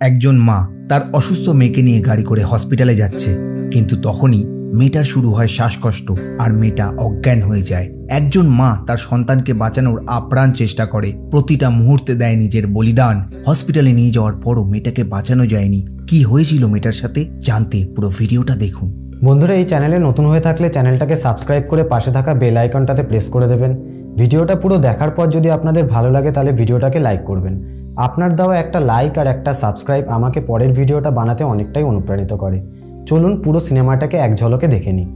একজন মা তার অসুস্থ মেয়েকে নিয়ে গাড়ি করে হসপিটালে যাচ্ছে। কিন্তু তখনই মেয়েটার শুরু হয় শ্বাসকষ্ট আর মেয়েটা অজ্ঞান হয়ে যায়। একজন মা তার সন্তানকে বাঁচানোর আপ্রাণ চেষ্টা করে, প্রতিটা মুহূর্তে দেয় নিজের বলিদান। হসপিটালে নিয়ে যাওয়ার পরও মেয়েটাকে বাঁচানো যায়নি। কি হয়েছিল মেয়েটার সাথে জানতে পুরো ভিডিওটা দেখুন। বন্ধুরা, এই চ্যানেলে নতুন হয়ে থাকলে চ্যানেলটাকে সাবস্ক্রাইব করে পাশে থাকা বেল আইকনটাতে প্রেস করে দেবেন। ভিডিওটা পুরো দেখার পর যদি আপনাদের ভালো লাগে, তাহলে ভিডিওটাকে লাইক করবেন। আপনার দেওয়া একটা লাইক আর একটা সাবস্ক্রাইব আমাকে পরের ভিডিওটা বানাতে অনেকটাই অনুপ্রাণিত করে। চলুন পুরো সিনেমাটাকে এক ঝলকে দেখে নিই।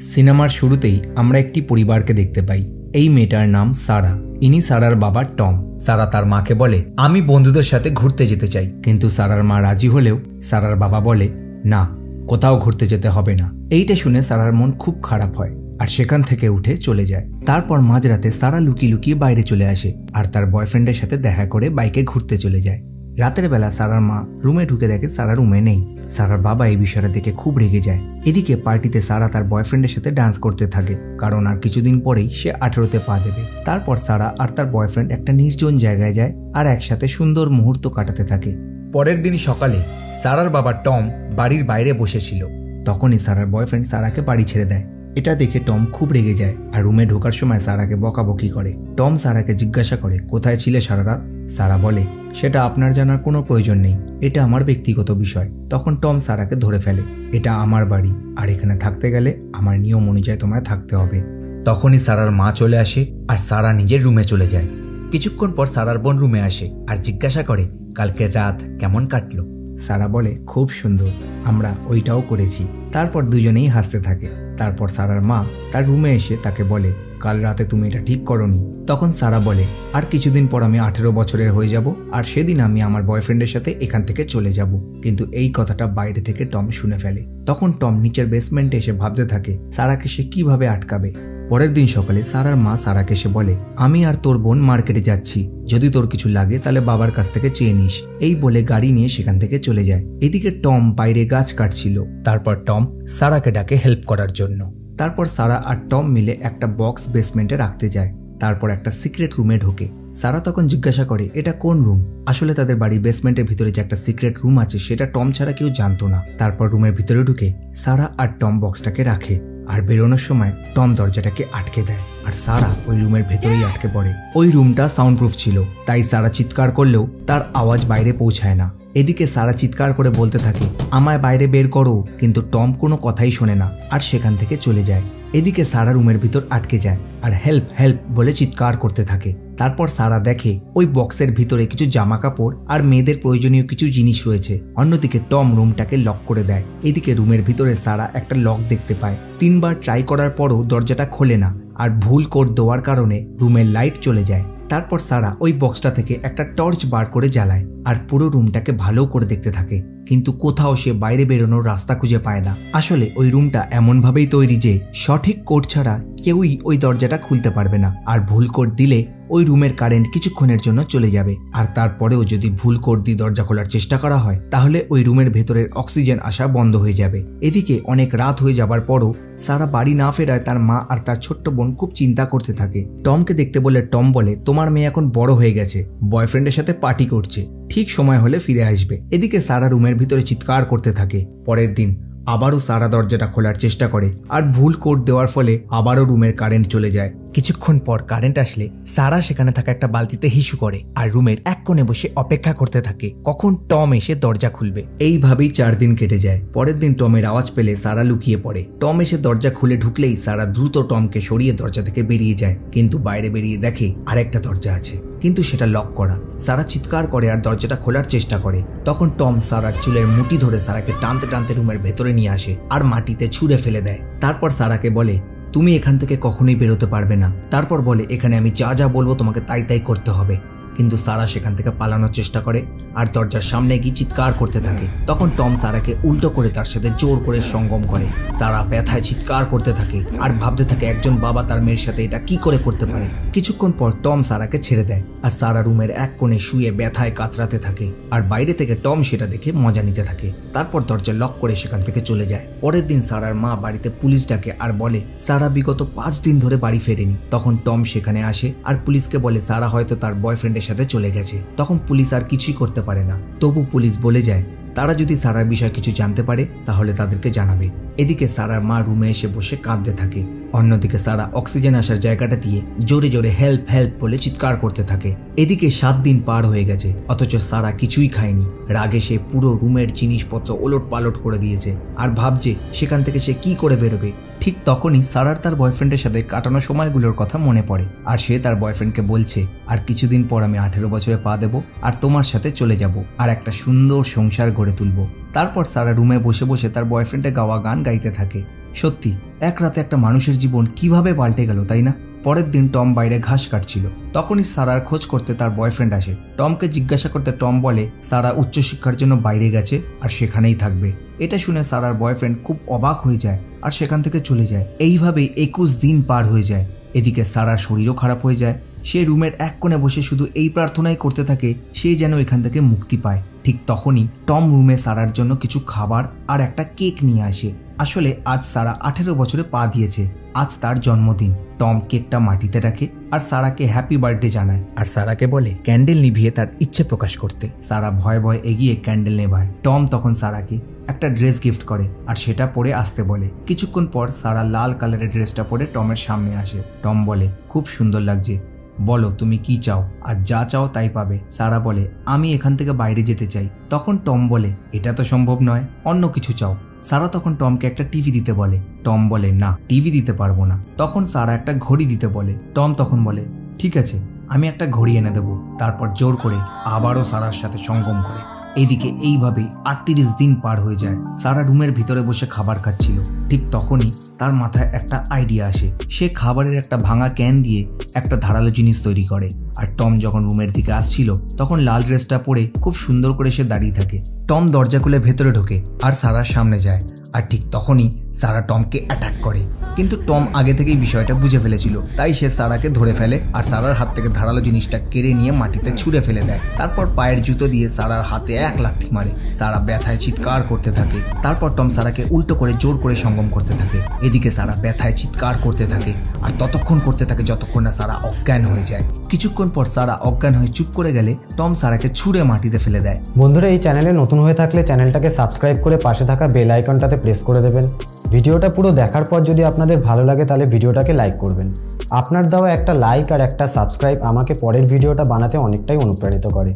সিনেমার শুরুতেই আমরা একটি পরিবারকে দেখতে পাই। এই মেয়েটার নাম সারা। ইনি সারার বাবা টম। সারা তার মাকে বলে, আমি বন্ধুদের সাথে ঘুরতে যেতে চাই। কিন্তু সারার মা রাজি হলেও সারার বাবা বলে, না, কোথাও ঘুরতে যেতে হবে না। এইটা শুনে সারার মন খুব খারাপ হয়। আর সেখান থেকে উঠে চলে যায়। তারপর মাঝরাতে সারা লুকিয়ে লুকিয়ে বাইরে চলে আসে আর তার বয়ফ্রেন্ডের সাথে দেখা করে বাইকে ঘুরতে চলে যায়। রাতের বেলা সারার মা রুমে ঢুকে দেখে সারা রুমে নেই। সারার বাবা এই বিষয়টা দেখে খুব রেগে যায়। এদিকে পার্টিতে সারা তার বয়ফ্রেন্ডের সাথে ডান্স করতে থাকে, কারণ আর কিছুদিন পরেই সে আঠেরোতে পা দেবে। তারপর সারা আর তার বয়ফ্রেন্ড একটা নির্জন জায়গায় যায় আর একসাথে সুন্দর মুহূর্ত কাটাতে থাকে। পরের দিন সকালে সারার বাবা টম বাড়ির বাইরে বসেছিল। তখনই সারার বয়ফ্রেন্ড সারাকে বাড়ি ছেড়ে দেয়। এটা দেখে টম খুব রেগে যায় আর রুমে ঢোকার সময় সারাকে বকাবকি করে। টম সারাকে জিজ্ঞাসা করে, কোথায় ছিলে সারা রাত? সারা বলে, সেটা আপনার জানার কোনো প্রয়োজন নেই। এটা আমার ব্যক্তিগত বিষয়। তখন টম সারাকে ধরে ফেলে, এটা আমার বাড়ি, আর এখানে থাকতে গেলে আমার নিয়ম অনুযায়ী তোমায় থাকতে হবে। তখনই সারার মা চলে আসে আর সারা নিজের রুমে চলে যায়। কিছুক্ষণ পর সারার বোন রুমে আসে আর জিজ্ঞাসা করে, কালকের রাত কেমন কাটলো? সারা বলে, খুব সুন্দর, আমরা ওইটাও করেছি। তারপর দুজনেই হাসতে থাকে। তারপর সারার মা তার রুমে এসে তাকে বলে, কাল রাতে তুমি এটা ঠিক করনি। তখন সারা বলে, আর কিছুদিন পর আমি আঠেরো বছরের হয়ে যাব, আর সেদিন আমি আমার বয়ফ্রেন্ডের সাথে এখান থেকে চলে যাব। কিন্তু এই কথাটা বাইরে থেকে টম শুনে ফেলে। তখন টম নিচের বেসমেন্টে এসে ভাবতে থাকে, সারাকে সে কীভাবে আটকাবে? পরের দিন সকালে সারার মা সারাকে এসে বলে, আমি আর তোর বোন মার্কেটে যাচ্ছি। যদি তোর কিছু লাগে তাহলে বাবার কাছ থেকে চেয়ে নিস। এই বলে গাড়ি নিয়ে সেখান থেকে চলে যায়। এদিকে টম বাইরে গাছ কাটছিল। তারপর টম সারাকে ডাকে হেল্প করার জন্য। তারপর সারা আর টম মিলে একটা বক্স বেসমেন্টে রাখতে যায়। তারপর একটা সিক্রেট রুমে ঢোকে। সারা তখন জিজ্ঞাসা করে, এটা কোন রুম? আসলে তাদের বাড়ি বেসমেন্টের ভিতরে যে একটা সিক্রেট রুম আছে, সেটা টম ছাড়া কেউ জানতো না। তারপর রুমের ভিতরে ঢুকে সারা আর টম বক্সটাকে রাখে। আর বেরোনোর সময় টম দরজাটাকে আটকে দেয়। আর সারা ওই রুমের ভেতরেই আটকে পড়ে। ওই রুমটা সাউন্ড প্রুফ ছিল, তাই সারা চিৎকার করলেও তার আওয়াজ বাইরে পৌঁছায় না। এদিকে সারা চিৎকার করে বলতে থাকে, আমায় বাইরে বের করো। কিন্তু টম কোনো কথাই শোনে না আর সেখান থেকে চলে যায়। এদিকে সারা রুমের ভিতর আটকে যায় আর হেল্প হেল্প বলে চিৎকার করতে থাকে। তারপর সারা দেখে ওই বক্সের ভিতরে কিছু জামা কাপড় আর মেয়েদের প্রয়োজনীয় কিছু জিনিস রয়েছে। অন্যদিকে টম রুমটাকে লক করে দেয়। এদিকে রুমের ভিতরে সারা একটা লক দেখতে পায়। তিনবার ট্রাই করার পরও দরজাটা খোলে না আর ভুল কোড দেওয়ার কারণে রুমের লাইট চলে যায়। তারপর সারা ওই বক্সটা থেকে একটা টর্চ বার করে জ্বালায়। আর পুরো রুমটাকে ভালো করে দেখতে থাকে। কিন্তু কোথাও সে বাইরে বেরোনোর রাস্তা খুঁজে পায় না। আসলে ওই রুমটা এমনভাবেই তৈরি যে, সঠিক কোড ছাড়া কেউই ওই দরজাটা খুলতে পারবে না। আর ভুল কোড দিলে ওই রুমের কারেন্ট কিছুক্ষণের জন্য চলে যাবে। আর তারপরেও যদি ভুল কোড দিয়ে দরজা খোলার চেষ্টা করা হয়, তাহলে ওই রুমের ভেতরের অক্সিজেন আসা বন্ধ হয়ে যাবে। এদিকে অনেক রাত হয়ে যাবার পরও সারা বাড়ি না ফেরায় তার মা আর তার ছোট্ট বোন খুব চিন্তা করতে থাকে। টমকে দেখতে বলে, টম বলে, তোমার মেয়ে এখন বড় হয়ে গেছে। বয়ফ্রেন্ডের সাথে পার্টি করছে। ঠিক সময় হলে ফিরে আসবে। এদিকে সারা রুমের ভিতরে চিৎকার করতে থাকে। পরের দিন আবারও সারা দরজাটা খোলার চেষ্টা করে, আর ভুল কোড দেওয়ার ফলে আবারও রুমের কারেন্ট চলে যায়। কিছুক্ষণ পর কারেন্ট আসলে সারা সেখানে থাকা একটা বালতিতে হিসু করে আর রুমের এক কোণে বসে অপেক্ষা করতে থাকে। কখন টম এসে দরজা খুলবে? এইভাবেই চার দিন কেটে যায়। পরের দিন টমের আওয়াজ পেলে সারা লুকিয়ে পড়ে। টম এসে দরজা খুলে ঢুকলেই সারা দ্রুত টমকে সরিয়ে দরজা থেকে বেরিয়ে যায়। কিন্তু বাইরে বেরিয়ে দেখে আরেকটা দরজা আছে। কিন্তু সেটা লক করা। সারা চিৎকার করে আর দরজাটা খোলার চেষ্টা করে। তখন টম সারার চুলের মুটি ধরে সারাকে টানতে টানতে রুমের ভেতরে নিয়ে আসে আর মাটিতে ছুঁড়ে ফেলে দেয়। তারপর সারাকে বলে তুমি এখান থেকে কখনোই বেরোতে পারবে না। তারপর বলে, এখানে আমি যা যা বলব তোমাকে তাই তাই করতে হবে। কিন্তু সারা সেখান থেকে পালানোর চেষ্টা করে আর দরজার সামনে গিয়ে চিৎকার করতে থাকে। তখন টম সারাকে উল্টো করে তার সাথে জোর করে সঙ্গম করে। সারা ব্যথায় চিৎকার করতে থাকে আর ভাবতে থাকে একজন বাবা তার মেয়ের সাথে এটা কি করে করতে পারে। কিছুক্ষণ পর টম সারাকে ছেড়ে দেয় আর সারা রুমের এক কোণে শুয়ে ব্যথায় কাতরাতে থাকে আর বাইরে থেকে টম সেটা দেখে মজা নিতে থাকে। তারপর দরজা লক করে সেখান থেকে চলে যায়। পরের দিন সারার মা বাড়িতে পুলিশ ডাকে আর বলে, সারা বিগত পাঁচ দিন ধরে বাড়ি ফেরেনি। তখন টম সেখানে আসে আর পুলিশকে বলে, সারা হয়তো তার বয়ফ্রেন্ডের বয়ফ্রেন্ডের সাথে চলে গেছে। তখন পুলিশ আর কিছুই করতে পারে না। তবু পুলিশ বলে যায়, তারা যদি সারার বিষয়ে কিছু জানতে পারে, তাহলে তাদেরকে জানাবে। এদিকে সারার মা রুমে এসে বসে কাঁদতে থাকে। অন্যদিকে সারা অক্সিজেন আসার জায়গাটা দিয়ে জোরে জোরে হেল্প হেল্প বলে চিৎকার করতে থাকে। এদিকে সাত দিন পার হয়ে গেছে, অথচ সারা কিছুই খায়নি। রাগে সে পুরো রুমের জিনিসপত্র ওলট পালট করে দিয়েছে। আর ভাবছে, সেখান থেকে সে কি করে বেরোবে? ঠিক তখনই সারার তার বয়ফ্রেন্ডের সাথে কাটানো সময়গুলোর কথা মনে পড়ে। আর সে তার বয়ফ্রেন্ডকে বলছে, আর কিছুদিন পর আমি আঠেরো বছরে পা দেব, আর তোমার সাথে চলে যাব, আর একটা সুন্দর সংসার গড়ে তুলব। তারপর সারা রুমে বসে বসে তার বয়ফ্রেন্ডে গাওয়া গান গাইতে থাকে। সত্যি, এক রাতে একটা মানুষের জীবন কীভাবে পাল্টে গেল, তাই না? পরের দিন টম বাইরে ঘাস কাটছিল। তখনই সারার খোঁজ করতে তার বয়ফ্রেন্ড আসে। টমকে জিজ্ঞাসা করতে টম বলে, সারা উচ্চশিক্ষার জন্য বাইরে গেছে আর সেখানেই থাকবে। এটা শুনে সারার বয়ফ্রেন্ড খুব অবাক হয়ে যায় আর সেখান থেকে চলে যায়। এইভাবেই একুশ দিন পার হয়ে যায়। এদিকে সারার শরীরও খারাপ হয়ে যায়। সে রুমের এক কোণে বসে শুধু এই প্রার্থনাই করতে থাকে, সে যেন এখান থেকে মুক্তি পায়। ঠিক তখনই টম রুমে সারার জন্য কিছু খাবার আর একটা কেক নিয়ে আসে। আসলে আজ সারা আঠেরো বছরে পা দিয়েছে। আজ তার জন্মদিন। টম কেকটা মাটিতে রাখে আর সারাকে হ্যাপি বার্থডে জানায়। আর সারাকে বলে, ক্যান্ডেল নিভিয়ে তার ইচ্ছে প্রকাশ করতে। সারা ভয় ভয় এগিয়ে ক্যান্ডেল নেভায়। টম তখন সারাকে একটা ড্রেস গিফট করে আর সেটা পরে আসতে বলে। কিছুক্ষণ পর সারা লাল কালারের ড্রেসটা পরে টমের সামনে আসে। টম বলে, খুব সুন্দর লাগছে। বলো, তুমি কি চাও? আর যা চাও তাই পাবে। সারা বলে, আমি এখান থেকে বাইরে যেতে চাই। তখন টম বলে, এটা তো সম্ভব নয়। অন্য কিছু চাও। সারা তখন টমকে একটা টিভি দিতে বলে। টম বলে, না, টিভি দিতে পারব না। তখন সারা একটা ঘড়ি দিতে বলে। টম তখন বলে, ঠিক আছে, আমি একটা ঘড়ি এনে দেবো। তারপর জোর করে আবারও সারার সাথে সঙ্গম করে। এদিকে এইভাবে আটত্রিশ দিন পার হয়ে যায়। সারা রুমের ভিতরে বসে খাবার খাচ্ছিল। ঠিক তখনই তার মাথায় একটা আইডিয়া আসে। সে খাবারের একটা ভাঙা ক্যান দিয়ে একটা ধারালো জিনিস তৈরি করে। আর টম যখন রুমের দিকে আসছিল, তখন লাল ড্রেসটা পরে খুব সুন্দর করে সে দাঁড়িয়ে থাকে। টম দরজা খুলে ভেতরে ঢোকে আর সারার সামনে যায়। আর ঠিক তখনই সারা টমকে অ্যাটাক করে। কিন্তু টম আগে থেকেই বিষয়টা বুঝে ফেলেছিল। তাই সে সারাকে ধরে ফেলে আর সারার হাত থেকে ধারালো জিনিসটা কেড়ে নিয়ে মাটিতে ছুঁড়ে ফেলে দেয়। তারপর পায়ের জুতো দিয়ে সারার হাতে এক লাথি মারে। সারা ব্যথায় চিৎকার করতে থাকে। তারপর টম সারাকে উল্টো করে জোর করে সঙ্গম করতে থাকে। এদিকে সারা ব্যথায় চিৎকার করতে থাকে। আর ততক্ষণ করতে থাকে যতক্ষণ না সারা অজ্ঞান হয়ে যায়। কিছুক্ষণ পর সারা অজ্ঞান হয়ে চুপ করে গেলে টম সারাকে ছুঁড়ে মাটিতে ফেলে দেয়। বন্ধুরা, এই চ্যানেলে নতুন হয়ে থাকলে চ্যানেলটাকে সাবস্ক্রাইব করে পাশে থাকা বেল আইকনটাতে প্রেস করে দেবেন। ভিডিওটা পুরো দেখার পর যদি আপনাদের ভালো লাগে, তাহলে ভিডিওটাকে লাইক করবেন। আপনার দেওয়া একটা লাইক আর একটা সাবস্ক্রাইব আমাকে পরের ভিডিওটা বানাতে অনেকটাই অনুপ্রাণিত করে।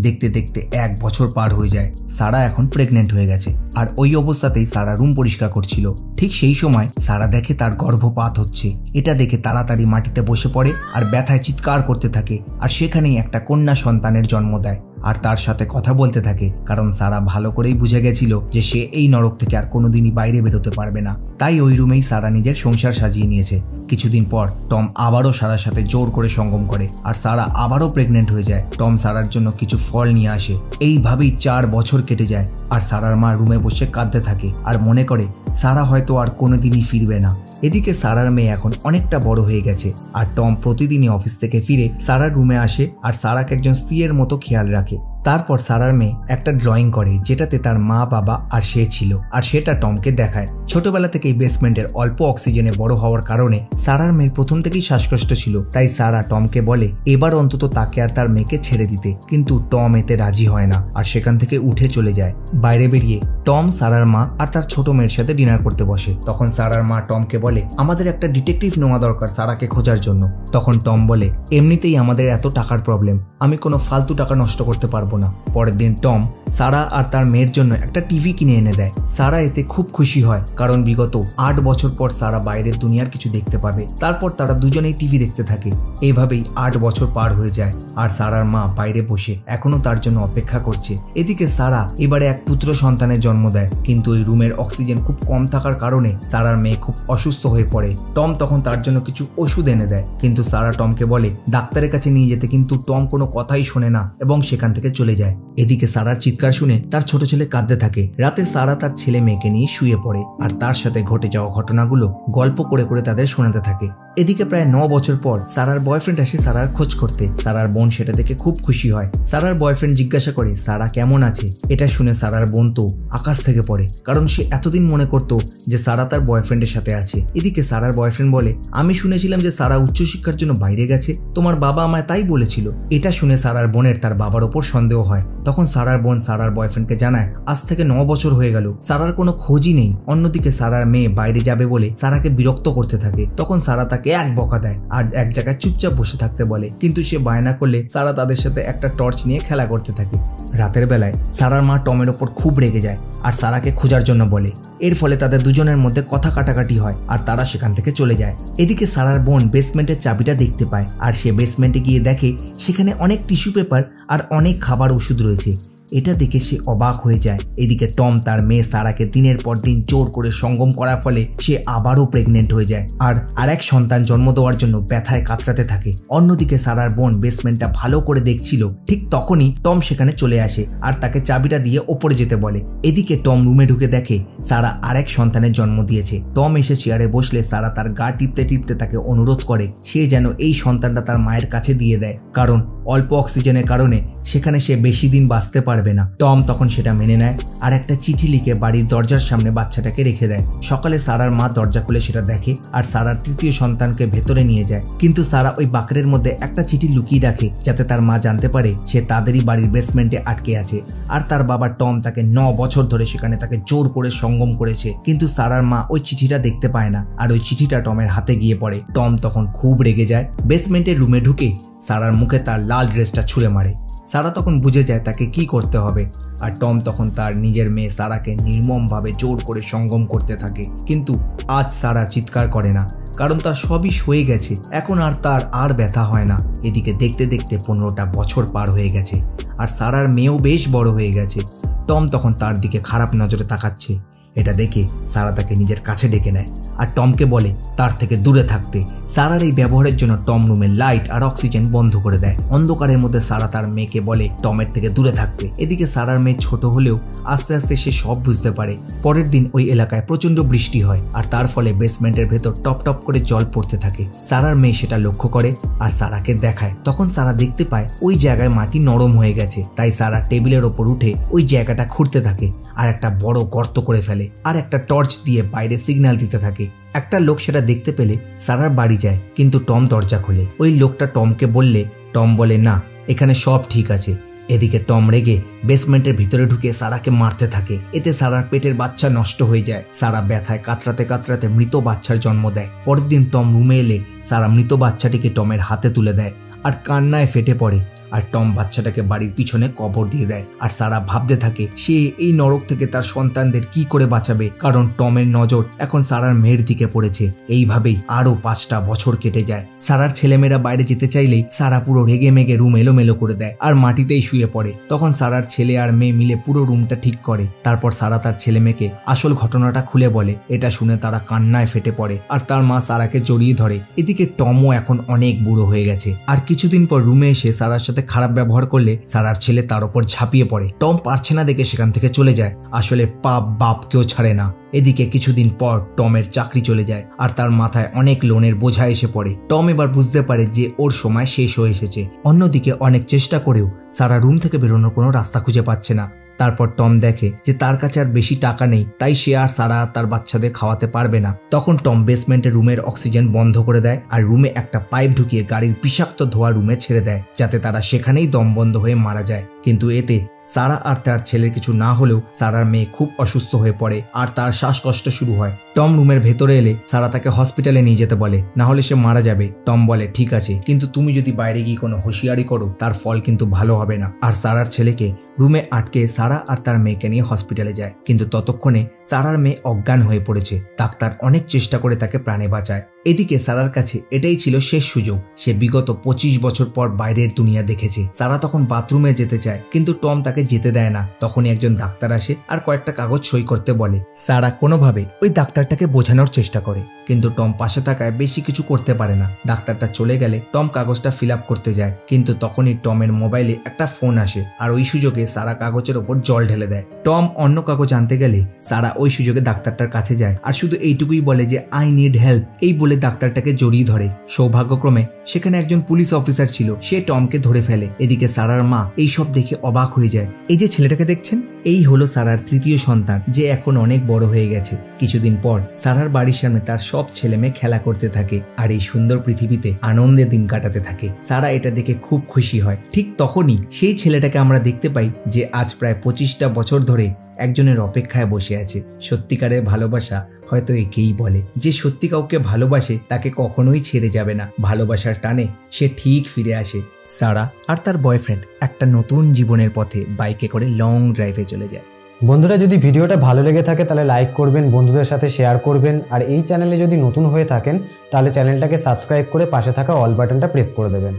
দেখতে দেখতে এক বছর পার হয়ে যায়। সারা এখন প্রেগনেন্ট হয়ে গেছে। আর ওই অবস্থাতেই সারা রুম পরিষ্কার করছিল। ঠিক সেই সময় সারা দেখে তার গর্ভপাত হচ্ছে। এটা দেখে তাড়াতাড়ি মাটিতে বসে পড়ে আর ব্যথায় চিৎকার করতে থাকে। আর সেখানেই একটা কন্যা সন্তানের জন্ম দেয়। আর তার সাথে কথা বলতে থাকে। কারণ সারা ভালো করেই বুঝে গেছিল যে সে এই নরক থেকে আর কোনোদিনই বাইরে বেরোতে পারবে না। তাই ওই রুমেই সারা নিজের সংসার সাজিয়ে নিয়েছে। কিছুদিন পর টম আবারও সারার সাথে জোর করে সঙ্গম করে আর সারা আবারও প্রেগনেন্ট হয়ে যায়। টম সারার জন্য কিছু ফল নিয়ে আসে। এইভাবেই চার বছর কেটে যায় আর সারার মা রুমে বসে কাঁদতে থাকে আর মনে করে, সারা হয়তো আর কোনোদিনই ফিরবে না। এদিকে সারার মেয়ে এখন অনেকটা বড় হয়ে গেছে আর টম প্রতিদিনই অফিস থেকে ফিরে সারার রুমে আসে আর সারাকে একজন স্ত্রীর মতো খেয়াল রাখে। তারপর সারার মেয়ে একটা ড্রয়িং করে যেটাতে তার মা, বাবা আর সে ছিল, আর সেটা টমকে দেখায়। ছোটবেলা থেকেই বেসমেন্টের অল্প অক্সিজেনে বড় হওয়ার কারণে সারার মেয়ের প্রথম থেকেই শ্বাসকষ্ট ছিল। তাই সারা টমকে বলে, এবার অন্তত তাকে আর তার মেয়েকে ছেড়ে দিতে। কিন্তু টম এতে রাজি হয় না, আর সেখান থেকে উঠে চলে যায়। বাইরে বেরিয়ে টম সারার মা আর তার ছোট মেয়ের সাথে ডিনার করতে বসে। তখন সারার মা টমকে বলে, আমাদের একটা ডিটেকটিভ নেওয়া দরকার সারাকে খোঁজার জন্য। তখন টম বলে, এমনিতেই আমাদের এত টাকার প্রবলেম, আমি কোনো ফালতু টাকা নষ্ট করতে পারব না। পরের দিন টম সারা আর তার মেয়ের জন্য একটা টিভি কিনে এনে দেয়। সারা এতে খুব খুশি হয়, কারণ বিগত আট বছর পর সারা বাইরের দুনিয়ার কিছু দেখতে পাবে। তারপর তারা দুজনেই টিভি দেখতে থাকে। এইভাবেই আট বছর পার হয়ে যায়, আর সারার মা বাইরে বসে এখনও তার জন্য অপেক্ষা করছে। এদিকে সারা এবারে এক পুত্র সন্তানের জন্ম দেয়। কিন্তু ওই রুমের অক্সিজেন খুব কম থাকার কারণে সারার মেয়ে খুব অসুস্থ হয়ে পড়ে। টম তখন তার জন্য কিছু ওষুধ এনে দেয়। কিন্তু সারা টমকে বলে, ডাক্তারের কাছে নিয়ে যেতে কিন্তু টম কোনো কথাই শোনে না এবং সেখান থেকে চলে যায়। এদিকে সারার চিৎকার শুনে তার ছোট ছেলে কাঁদতে থাকে। রাতে সারা তার ছেলে মেয়েকে নিয়ে শুয়ে পড়ে আর তার সাথে ঘটে যাওয়া ঘটনাগুলো গল্প করে করে তাদের শোনাতে থাকে। এদিকে প্রায় ন বছর পর সারার বয়ফ্রেন্ড আসে সারার খোঁজ করতে। সারার বোন সেটা দেখে খুব খুশি হয়। সারার বয়ফ্রেন্ড জিজ্ঞাসা করে, সারা কেমন আছে? এটা শুনে সারার বোন তো আকাশ থেকে পড়ে, কারণ সে এতদিন মনে করত যে সারা তার বয়ফ্রেন্ডের সাথে আছে। এদিকে সারার বয়ফ্রেন্ড বলে, আমি শুনেছিলাম যে সারা উচ্চশিক্ষার জন্য বাইরে গেছে। তোমার বাবা আমায় তাই বলেছিল। এটা শুনে সারার বোনের তার বাবার ওপর সন্দেহ হয়। তখন সারার বোন সারার বয়ফ্রেন্ডকে জানায়, আজ থেকে ন বছর হয়ে গেল। সারার কোনো খোঁজই নেই। অন্যদিকে সারার মেয়ে বাইরে যাবে বলে সারাকে বিরক্ত করতে থাকে। তখন সারা তাকে এক বকা দেয় আর এক জায়গায় চুপচাপ বসে থাকতে বলে। কিন্তু সে বায়না করলে সারা তাদের সাথে একটা টর্চ নিয়ে খেলা করতে থাকে। রাতের বেলায় সারার মা টমের ওপর খুব রেগে যায়। আর সারাকে খোঁজার জন্য বলে। এর ফলে তাদের দুজনের মধ্যে কথা কাটাকাটি হয় আর তারা সেখান থেকে চলে যায়। এদিকে সারার বোন বেসমেন্টের চাবিটা দেখতে পায় আর সে বেসমেন্টে গিয়ে দেখে সেখানে অনেক টিস্যু পেপার আর অনেক খাবার ওষুধ রয়েছে। এটা দেখে সে অবাক হয়ে যায়। এদিকে টম তার মেয়ে সারাকে দিনের পর দিন জোর করে সঙ্গম করার ফলে সে আবারও প্রেগনেন্ট হয়ে যায় আর আরেক সন্তান জন্ম দেওয়ার জন্য ব্যথায় কাতরাতে থাকে। অন্যদিকে সারার বোন বেসমেন্টটা ভালো করে দেখছিল। ঠিক তখনই টম সেখানে চলে আসে আর তাকে চাবিটা দিয়ে ওপরে যেতে বলে। এদিকে টম রুমে ঢুকে দেখে সারা আরেক সন্তানের জন্ম দিয়েছে। টম এসে চেয়ারে বসলে সারা তার গা টিপতে টিপতে তাকে অনুরোধ করে, সে যেন এই সন্তানটা তার মায়ের কাছে দিয়ে দেয়। কারণ অল্প অক্সিজেনের কারণে সেখানে সে বেশি দিন বাঁচতে পারবে না। টম তখন সেটা মেনে নেয় আর একটা চিঠি লিখে বাড়ির দরজার সামনে বাচ্চাটাকে রেখে দেয়। সকালে সারার মা দরজা খুলে সেটা দেখে আর সারার তৃতীয় সন্তানকে ভেতরে নিয়ে যায়। কিন্তু সারা ওই বাকরের মধ্যে একটা চিঠি লুকিয়ে রাখে যাতে তার মা জানতে পারে সে তাদেরই বাড়ির বেসমেন্টে আটকে আছে। আর তার বাবা টম তাকে ন বছর ধরে সেখানে তাকে জোর করে সঙ্গম করেছে। কিন্তু সারার মা ওই চিঠিটা দেখতে পায় না আর ওই চিঠিটা টমের হাতে গিয়ে পড়ে। টম তখন খুব রেগে যায়। বেসমেন্টের রুমে ঢুকে সারার মুখে তার লাল ড্রেসটা ছুঁড়ে মারে। সারা তখন বুঝে যায় তাকে কি করতে হবে। আর টম তখন তার নিজের মেয়ে সারাকে নির্মমভাবে জোর করে সঙ্গম করতে থাকে। কিন্তু আজ সারা চিৎকার করে না, কারণ তার সবই সয়ে গেছে। এখন আর তার আর ব্যথা হয় না। এদিকে দেখতে দেখতে পনেরোটা বছর পার হয়ে গেছে, আর সারার মেয়েও বেশ বড় হয়ে গেছে। টম তখন তার দিকে খারাপ নজরে তাকাচ্ছে। এটা দেখে সারা তাকে নিজের কাছে ডেকে নেয়। আর টমকে বলে, তার থেকে দূরে থাকতে। সারার এই ব্যবহারের জন্য টম রুমের লাইট আর অক্সিজেন বন্ধ করে দেয়। অন্ধকারের মধ্যে সারা তার মেয়েকে বলে, টমের থেকে দূরে থাকতে। এদিকে সারার মেয়ে ছোট হলেও আস্তে আস্তে সে সব বুঝতে পারে। পরের দিন ওই এলাকায় প্রচণ্ড বৃষ্টি হয়, আর তার ফলে বেসমেন্টের ভেতর টপ টপ করে জল পড়তে থাকে। সারার মেয়ে সেটা লক্ষ্য করে আর সারাকে দেখায়। তখন সারা দেখতে পায়, ওই জায়গায় মাটি নরম হয়ে গেছে। তাই সারা টেবিলের ওপর উঠে ওই জায়গাটা খুঁড়তে থাকে আর একটা বড় গর্ত করে ফেলে। আর একটা টর্চ দিয়ে বাইরে সিগন্যাল দিতে থাকে। একটা লোক সেটা দেখতে পেলে সারার বাড়ি যায়, কিন্তু টম দরজা খোলে। ওই লোকটা টমকে বললে, টম বলে, না, এখানে সব ঠিক আছে। এদিকে টম রেগে বেসমেন্টের ভিতরে ঢুকে সারাকে মারতে থাকে। এতে সারার পেটের বাচ্চা নষ্ট হয়ে যায়। সারা ব্যথায় কাতরাতে কাতরাতে মৃত বাচ্চার জন্ম দেয়। পরের দিন টম রুমে এলে সারা মৃত বাচ্চাটিকে টমের হাতে তুলে দেয় আর কান্নায় ফেটে পড়ে। আর টম বাচ্চাটাকে বাড়ির পিছনে কবর দিয়ে দেয়। আর সারা ভাবতে থাকে, সে এই নরক থেকে তার সন্তানদের কি করে বাঁচাবে? কারণ টমের নজর এখন সারার মেয়ের দিকে পড়েছে। এইভাবেই আরও পাঁচটা বছর কেটে যায়। সারার ছেলেমেয়েরা বাইরে যেতে চাইলেই সারা পুরো রেগে মেগে রুম এলোমেলো করে দেয় আর মাটিতেই শুয়ে পড়ে। তখন সারার ছেলে আর মেয়ে মিলে পুরো রুমটা ঠিক করে। তারপর সারা তার ছেলে মেয়েকে আসল ঘটনাটা খুলে বলে। এটা শুনে তারা কান্নায় ফেটে পড়ে আর তার মা সারাকে জড়িয়ে ধরে। এদিকে টমও এখন অনেক বুড়ো হয়ে গেছে। আর কিছুদিন পর রুমে এসে সারার সাথে খারাপ ব্যবহার করলে সারার ছেলে তার ওপর ঝাঁপিয়ে পড়ে। টম পারছে না দেখে সেখান থেকে চলে যায়। আসলে পাপ বাপ কেউ ছাড়ে না। এদিকে কিছুদিন পর টমের চাকরি চলে যায় আর তার মাথায় অনেক লোনের বোঝা এসে পড়ে। টম এবার বুঝতে পারে যে ওর সময় শেষ হয়ে এসেছে। অন্যদিকে অনেক চেষ্টা করেও সারা রুম থেকে বেরোনোর কোনো রাস্তা খুঁজে পাচ্ছে না। তারপর টম দেখে যে তার কাছে আর বেশি টাকা নেই, তাই সে আর সারা তার বাচ্চাদের খাওয়াতে পারবে না। তখন টম বেসমেন্টের রুমের অক্সিজেন বন্ধ করে দেয় আর রুমে একটা পাইপ ঢুকিয়ে গাড়ির বিষাক্ত ধোয়া রুমে ছেড়ে দেয়, যাতে তারা সেখানেই দম বন্ধ হয়ে মারা যায়। কিন্তু এতে সারা আর তার ছেলের কিছু না হলেও সারার মেয়ে খুব অসুস্থ হয়ে পড়ে আর তার শ্বাসকষ্ট শুরু হয়। টম রুমের ভেতরে এলে সারা তাকে হসপিটালে নিয়ে যেতে বলে, না হলে সে মারা যাবে। টম বলে, ঠিক আছে, কিন্তু তুমি যদি বাইরে গিয়ে কোনো হুঁশিয়ারি করো, তার ফল কিন্তু ভালো হবে না। আর সারার ছেলেকে রুমে আটকে সারা আর তার মেয়েকে নিয়ে হসপিটালে যায়। কিন্তু ততক্ষণে সারার মেয়ে অজ্ঞান হয়ে পড়েছে। ডাক্তার অনেক চেষ্টা করে তাকে প্রাণে বাঁচায়। এদিকে সারার কাছে এটাই ছিল শেষ সুযোগ। সে বিগত পঁচিশ বছর পর বাইরের দুনিয়া দেখেছে। সারা তখন বাথরুমে যেতে চায়, কিন্তু টম তাকে যেতে দেয় না। তখনই একজন ডাক্তার আসে আর কয়েকটা কাগজ সই করতে বলে। সারা কোনোভাবে ওই ডাক্তারটাকে বোঝানোর চেষ্টা করে। কিন্তু টম পাশে থাকায় বেশি কিছু করতে পারে না। ডাক্তারটা চলে গেলে টম কাগজটা ফিল করতে যায়। কিন্তু তখনই টমের মোবাইলে একটা ফোন আসে আর ওই সুযোগে সারা কাগজের ওপর জল ঢেলে দেয়। টম অন্য কাগজ আনতে গেলে সারা ওই সুযোগে ডাক্তারটার কাছে যায় আর শুধু এইটুকুই বলে যে আই নিড হেল্প এই বলে ডাক্তারটাকে জড়িয়ে ধরে। সৌভাগ্যক্রমে সেখানে একজন পুলিশ অফিসার ছিল। সে টমকে ধরে ফেলে। এদিকে সারার মা এই সব দেখে অবাক হয়ে যায়। এই যে ছেলেটাকে দেখছেন? এই হলো সারার তৃতীয় সন্তান, যে এখন অনেক বড় হয়ে গেছে। কিছুদিন পর সারার বাড়ির সামনে তার সব ছেলে মেয়ে খেলা করতে থাকে আর এই সুন্দর পৃথিবীতে আনন্দে দিন কাটাতে থাকে। সারা এটা দেখে খুব খুশি হয়। ঠিক তখনই সেই ছেলেটাকে আমরা দেখতে পাই যে আজ প্রায় পঁচিশটা বছর ধরে একজনের অপেক্ষায় বসে আছে। সত্যিকারের ভালোবাসা হয়তো একেই বলে। যে সত্যি কাউকে ভালোবাসে, তাকে কখনোই ছেড়ে যাবে না। ভালোবাসার টানে সে ঠিক ফিরে আসে। সারা আর তার বয়ফ্রেন্ড একটা নতুন জীবনের পথে বাইকে করে লং ড্রাইভে চলে যায়। বন্ধুরা, যদি ভিডিওটা ভালো লেগে থাকে, তাহলে লাইক করবেন, বন্ধুদের সাথে শেয়ার করবেন। আর এই চ্যানেলে যদি নতুন হয়ে থাকেন, তাহলে চ্যানেলটাকে সাবস্ক্রাইব করে পাশে থাকা অল বাটনটা প্রেস করে দেবেন।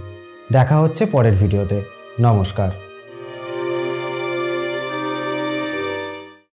দেখা হচ্ছে পরের ভিডিওতে নমস্কার।